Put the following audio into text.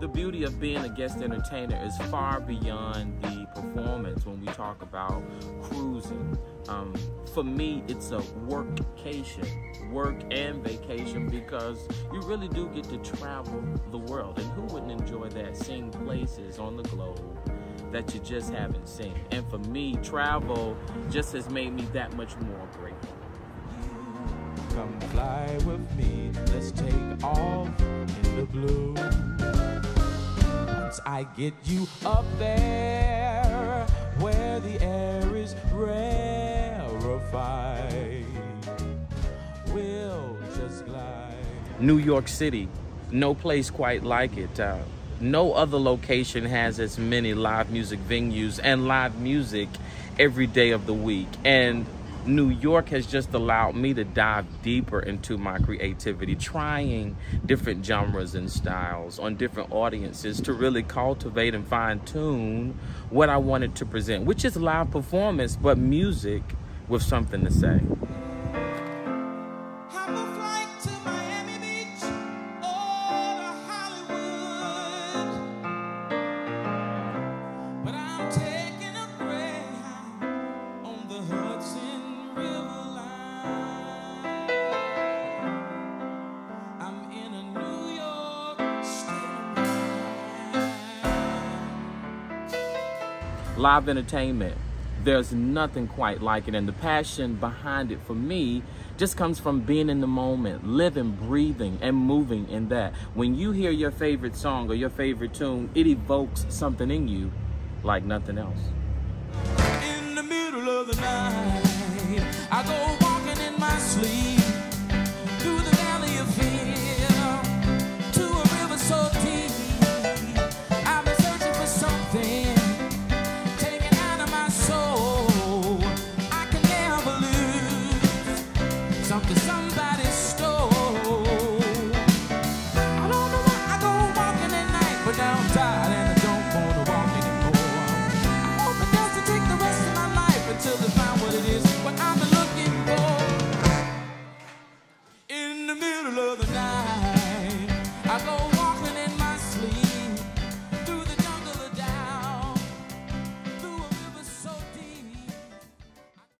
the beauty of being a guest entertainer is far beyond the performance when we talk about cruising. Um, for me, it's a workcation, work and vacation, because you really do get to travel the world. And who wouldn't enjoy that? Seeing places on the globe that you just haven't seen. And for me, travel just has made me that much more grateful. Come fly with me, let's take off in the blue. Once I get you up there, where the air is rarefied, we'll just glide. New York City, no place quite like it. Uh, no other location has as many live music venues and live music every day of the week. And New York has just allowed me to dive deeper into my creativity, trying different genres and styles on different audiences to really cultivate and fine tune what I wanted to present, which is live performance, but music with something to say. Live entertainment. There's nothing quite like it. And the passion behind it for me just comes from being in the moment, living, breathing, and moving in that. When you hear your favorite song or your favorite tune, it evokes something in you like nothing else. In the middle of the night, I go walking in my sleep